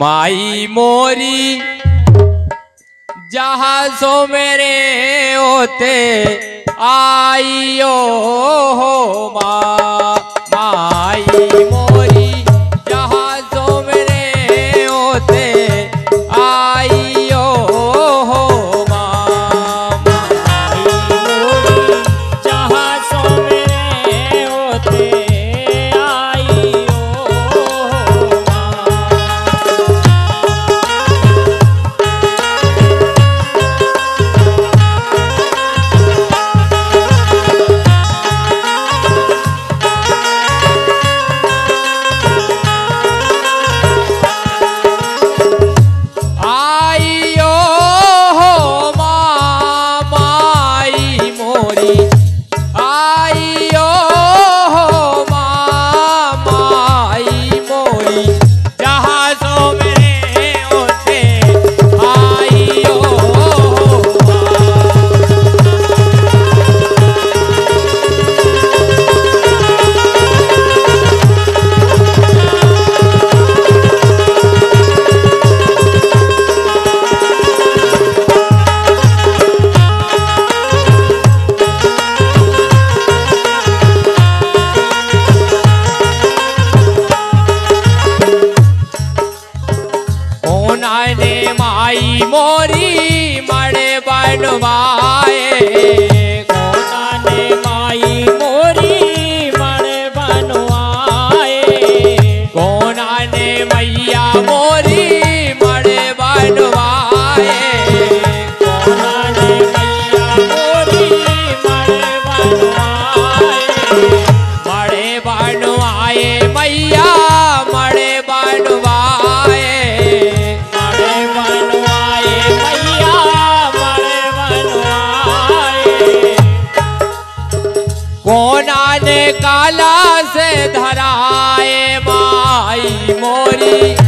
माई मोरी जहाजो मेरे होते आई ओ हो मा। મોરી માળે બાંડવા लाला से धराए माई मोरी।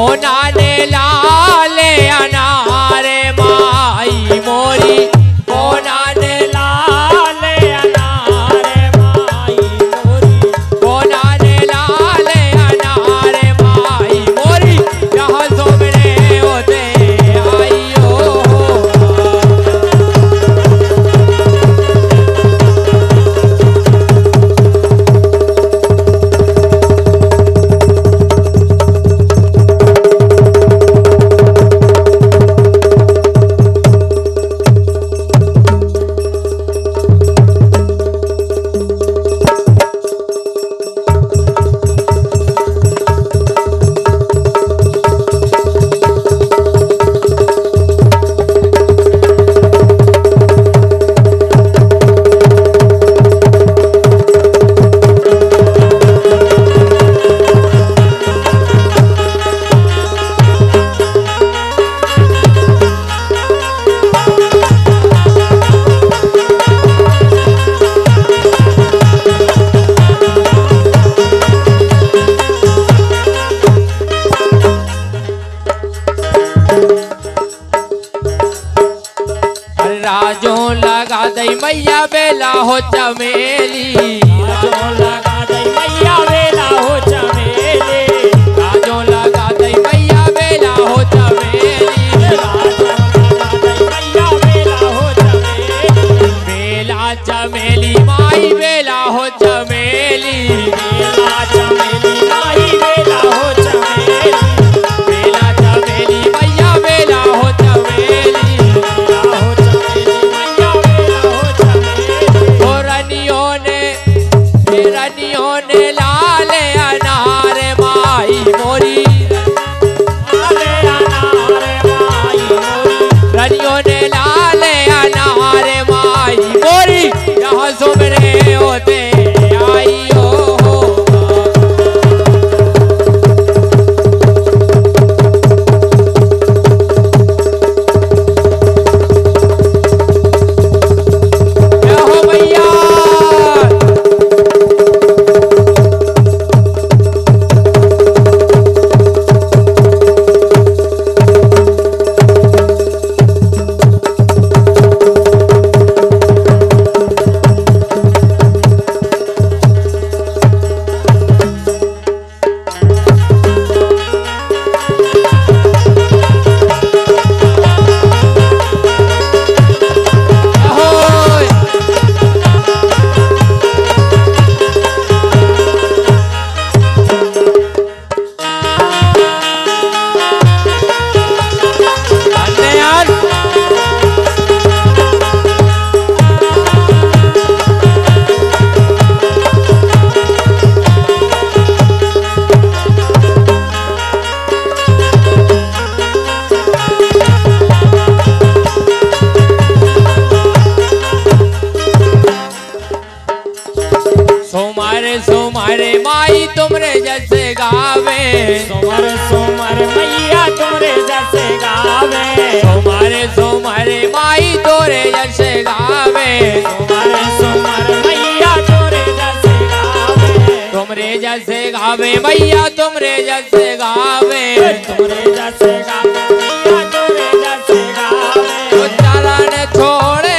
सोना ले ला भैया बेला हो चमेली। जस गावे। सोमर सोमर मैया तोरे जस गावे। सोमर सोमर माई तोरे जस गावे। सोमर सोमर मैया तोरे जस गावे। तुमरे जस गावे मैया तुमरे जस गावे। तुमरे जस गावे मैया तोरे जस गावे। चलन छोड़े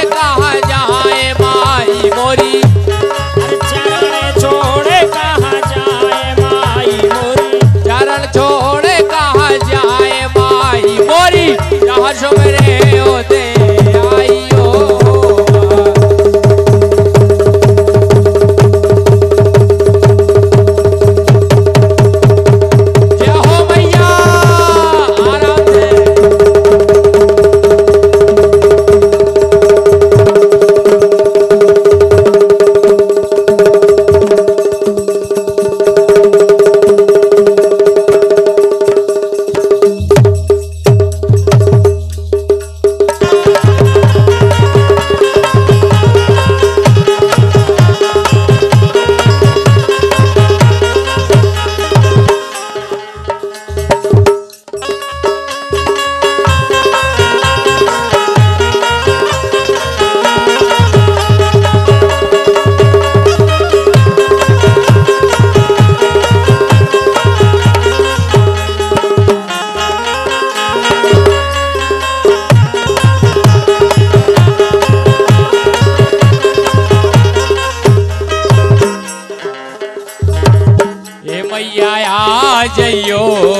llover. जइयो।